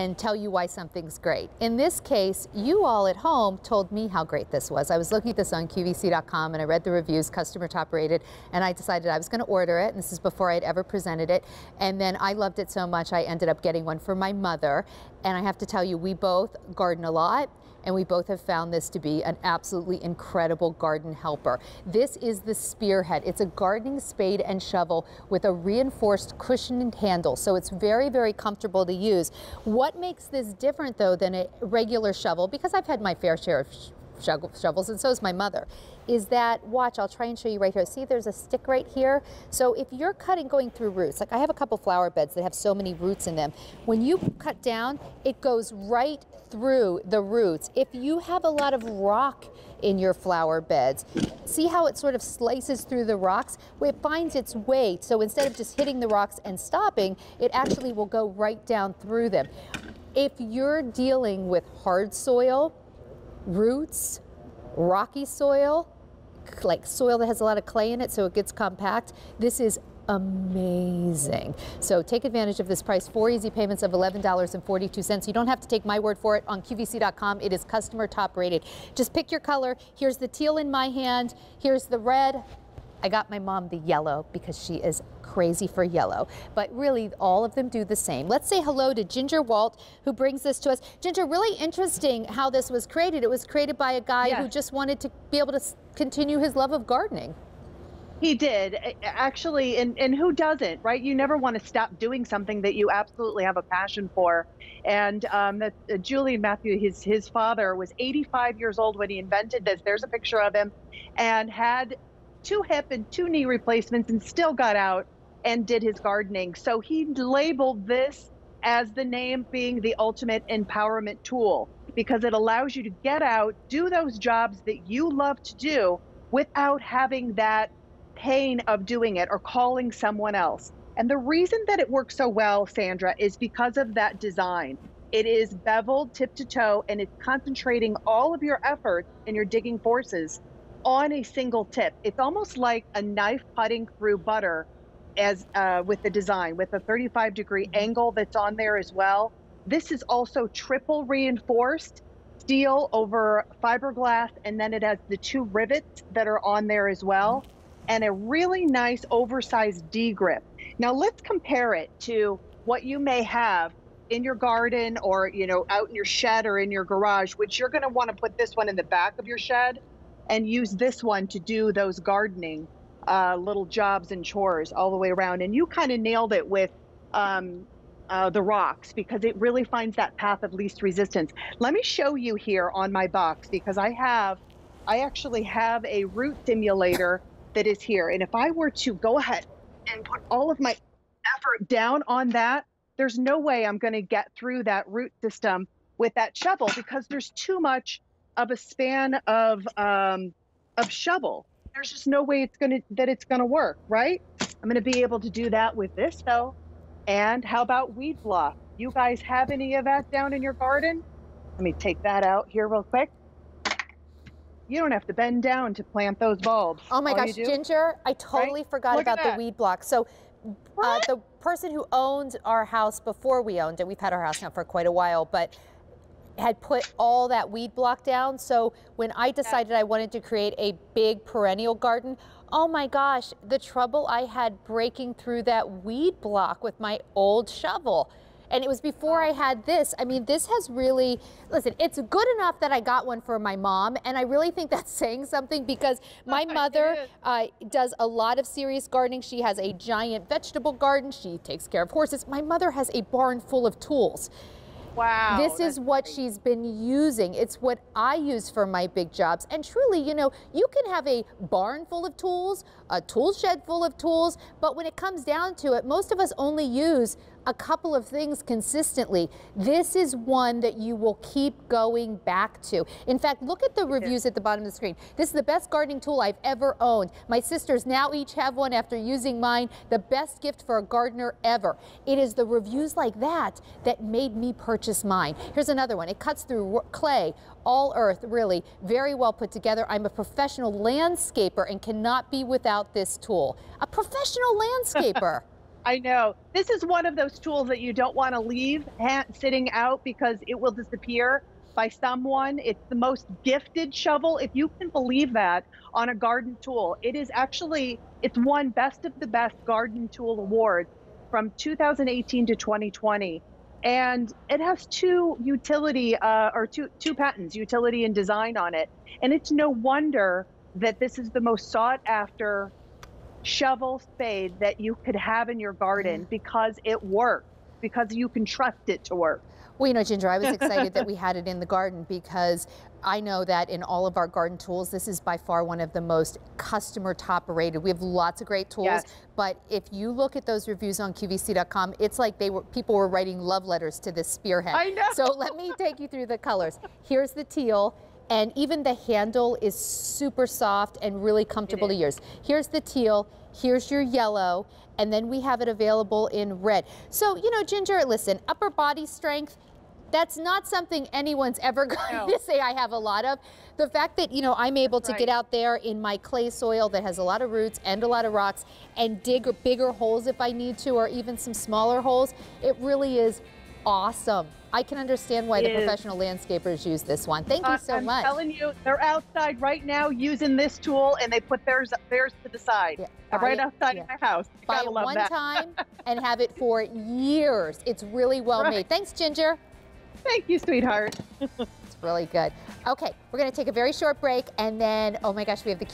and tell you why something's great. In this case, you all at home told me how great this was. I was looking at this on QVC.com and I read the reviews, customer top rated, and I decided I was going to order it. And this is before I'd ever presented it. And then I loved it so much, I ended up getting one for my mother. And I have to tell you, we both garden a lot and we both have found this to be an absolutely incredible garden helper. This is the Spearhead. It's a gardening spade and shovel with a reinforced cushioned handle, so it's very, very comfortable to use. What makes this different, though, than a regular shovel, because I've had my fair share of shovels, and so is my mother, is that, watch, I'll try and show you right here. See, there's a stick right here. So if you're cutting, going through roots, like I have a couple flower beds that have so many roots in them, when you cut down, it goes right through the roots. If you have a lot of rock in your flower beds, see how it sort of slices through the rocks? It finds its way. So instead of just hitting the rocks and stopping, it actually will go right down through them. If you're dealing with hard soil, roots, rocky soil, like soil that has a lot of clay in it so it gets compact. This is amazing. So take advantage of this price. Four easy payments of $11.42. You don't have to take my word for it on QVC.com. It is customer top rated. Just pick your color. Here's the teal in my hand. Here's the red. I got my mom the yellow because she is crazy for yellow. But really, all of them do the same. Let's say hello to Ginger Walt, who brings this to us. Ginger, really interesting how this was created. It was created by a guy who just wanted to be able to continue his love of gardening. He did actually, and, and who doesn't, right? You never want to stop doing something that you absolutely have a passion for. And um, that, uh, Julian Matthew, his his father, was 85 years old when he invented this. There's a picture of him, and had two hip and two knee replacements and still got out and did his gardening. So he labeled this as the name being the ultimate empowerment tool because it allows you to get out, do those jobs that you love to do without having that pain of doing it or calling someone else. And the reason that it works so well, Sandra, is because of that design. It is beveled tip to toe and it's concentrating all of your effort and your digging forces on a single tip. It's almost like a knife cutting through butter as uh, with the design with a 35 degree mm-hmm. angle that's on there as well. This is also triple reinforced steel over fiberglass and then it has the two rivets that are on there as well and a really nice oversized D grip. Now let's compare it to what you may have in your garden or you know out in your shed or in your garage which you're going to want to put this one in the back of your shed and use this one to do those gardening uh, little jobs and chores all the way around. And you kind of nailed it with um, uh, the rocks because it really finds that path of least resistance. Let me show you here on my box because I have, I actually have a root simulator that is here. And if I were to go ahead and put all of my effort down on that, there's no way I'm going to get through that root system with that shovel because there's too much of a span of um, of shovel. There's just no way it's gonna that it's gonna work, right? I'm gonna be able to do that with this though. And how about weed block? You guys have any of that down in your garden? Let me take that out here real quick. You don't have to bend down to plant those bulbs. Oh my All gosh, Ginger, I totally right? forgot Look about the weed block. So uh, the person who owned our house before we owned it, we've had our house now for quite a while, but had put all that weed block down. So when I decided I wanted to create a big perennial garden, oh my gosh, the trouble I had breaking through that weed block with my old shovel. And it was before I had this. I mean, this has really, listen, it's good enough that I got one for my mom. And I really think that's saying something because my mother uh, does a lot of serious gardening. She has a giant vegetable garden. She takes care of horses. My mother has a barn full of tools. Wow. This is what great. she's been using. It's what I use for my big jobs. And truly, you know, you can have a barn full of tools, a tool shed full of tools, but when it comes down to it, most of us only use a couple of things consistently. This is one that you will keep going back to. In fact, look at the reviews at the bottom of the screen. This is the best gardening tool I've ever owned. My sisters now each have one after using mine. The best gift for a gardener ever. It is the reviews like that that made me purchase mine. Here's another one. It cuts through clay, all earth, really, very well put together. I'm a professional landscaper and cannot be without this tool. A professional landscaper. I know. This is one of those tools that you don't want to leave sitting out because it will disappear by someone. It's the most gifted shovel, if you can believe that, on a garden tool. It is actually it's won best of the best garden tool award from 2018 to 2020. And it has two utility uh, or two two patents, utility and design on it. And it's no wonder that this is the most sought after shovel spade that you could have in your garden mm. because it works, because you can trust it to work. Well, you know, Ginger, I was excited that we had it in the garden because I know that in all of our garden tools, this is by far one of the most customer top rated. We have lots of great tools, Yes. but if you look at those reviews on QVC.com, it's like they were people were writing love letters to this spearhead. I know. So let me take you through the colors. Here's the teal. And even the handle is super soft and really comfortable to use. Here's the teal, here's your yellow, and then we have it available in red. So, you know, Ginger, listen, upper body strength, that's not something anyone's ever going No. to say I have a lot of. The fact that, you know, I'm able to right. get out there in my clay soil that has a lot of roots and a lot of rocks and dig bigger holes if I need to, or even some smaller holes, it really is awesome. I can understand why It the is. professional landscapers use this one. Thank you so I'm much. telling you, they're outside right now using this tool, and they put theirs theirs to the side, Yeah, right it- outside yeah. of my house. You Buy it one that. time and have it for years. It's really well Right. made. Thanks, Ginger. Thank you, sweetheart. It's really good. Okay, we're going to take a very short break and then, oh my gosh, we have the